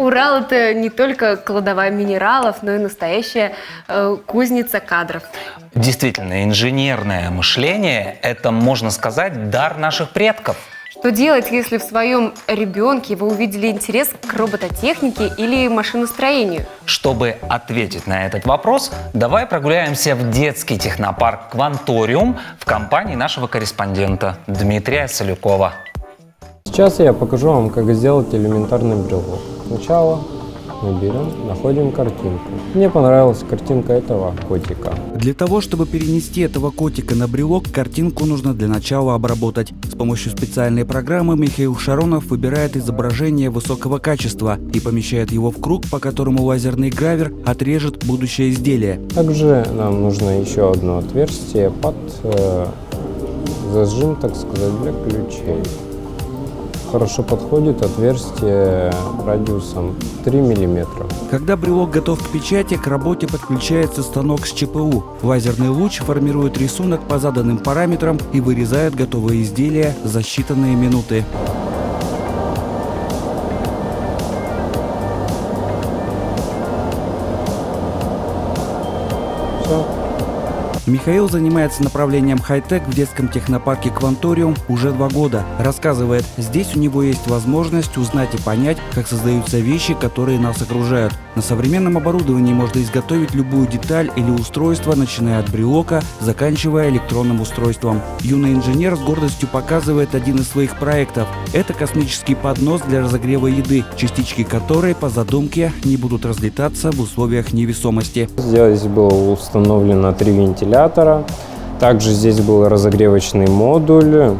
Урал это не только кладовая минералов, но и настоящая э, кузница кадров. Действительно, инженерное мышление – это, можно сказать, дар наших предков. Что делать, если в своем ребенке вы увидели интерес к робототехнике или машиностроению? Чтобы ответить на этот вопрос, давай прогуляемся в детский технопарк «Кванториум» в компании нашего корреспондента Дмитрия Солюкова. Сейчас я покажу вам, как сделать элементарный брелок. Сначала мы берем, находим картинку. Мне понравилась картинка этого котика. Для того, чтобы перенести этого котика на брелок, картинку нужно для начала обработать. С помощью специальной программы Михаил Шаронов выбирает изображение высокого качества и помещает его в круг, по которому лазерный гравер отрежет будущее изделие. Также нам нужно еще одно отверстие под э, зажим, так сказать, для ключей хорошо подходит отверстие радиусом 3 мм. Когда брелок готов к печати, к работе подключается станок с ЧПУ. Лазерный луч формирует рисунок по заданным параметрам и вырезает готовые изделия за считанные минуты. Михаил занимается направлением хай-тек в детском технопарке «Кванториум» уже два года. Рассказывает, здесь у него есть возможность узнать и понять, как создаются вещи, которые нас окружают. На современном оборудовании можно изготовить любую деталь или устройство, начиная от брелока, заканчивая электронным устройством. Юный инженер с гордостью показывает один из своих проектов. Это космический поднос для разогрева еды, частички которой по задумке не будут разлетаться в условиях невесомости. Здесь было установлено три вентилятора. Также здесь был разогревочный модуль.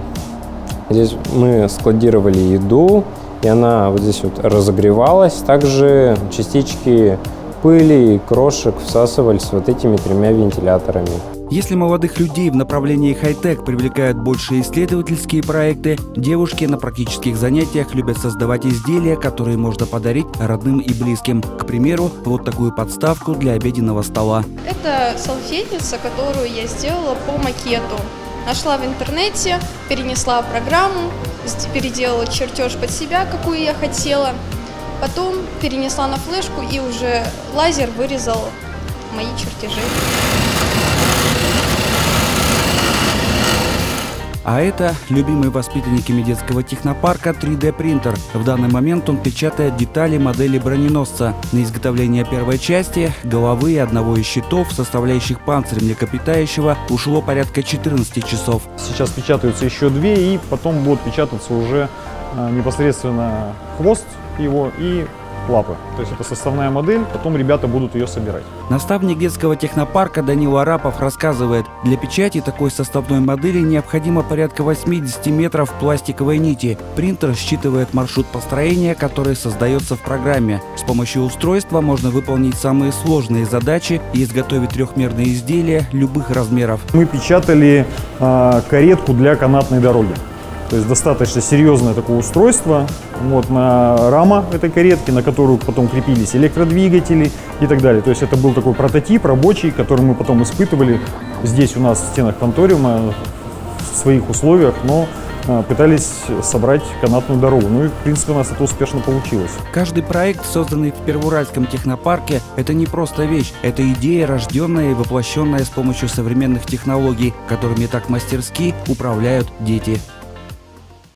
Здесь мы складировали еду, и она вот здесь вот разогревалась. Также частички пыли и крошек всасывались вот этими тремя вентиляторами. Если молодых людей в направлении хай-тек привлекают больше исследовательские проекты, девушки на практических занятиях любят создавать изделия, которые можно подарить родным и близким. К примеру, вот такую подставку для обеденного стола. Это салфетница, которую я сделала по макету. Нашла в интернете, перенесла программу, переделала чертеж под себя, какую я хотела. Потом перенесла на флешку и уже лазер вырезал мои чертежи. А это любимый воспитанниками детского технопарка 3D принтер. В данный момент он печатает детали модели броненосца. На изготовление первой части, головы и одного из щитов, составляющих панцирь млекопитающего, ушло порядка 14 часов. Сейчас печатаются еще две и потом будут печататься уже а, непосредственно хвост его и лапы. То есть это составная модель, потом ребята будут ее собирать. Наставник детского технопарка Данил Арапов рассказывает, для печати такой составной модели необходимо порядка 80 метров пластиковой нити. Принтер считывает маршрут построения, который создается в программе. С помощью устройства можно выполнить самые сложные задачи и изготовить трехмерные изделия любых размеров. Мы печатали э, каретку для канатной дороги. То есть достаточно серьезное такое устройство, вот на рама этой каретки, на которую потом крепились электродвигатели и так далее. То есть это был такой прототип рабочий, который мы потом испытывали здесь у нас в стенах конториума в своих условиях, но а, пытались собрать канатную дорогу. Ну и, в принципе, у нас это успешно получилось. Каждый проект, созданный в Первоуральском технопарке, это не просто вещь. Это идея, рожденная и воплощенная с помощью современных технологий, которыми так мастерски управляют дети.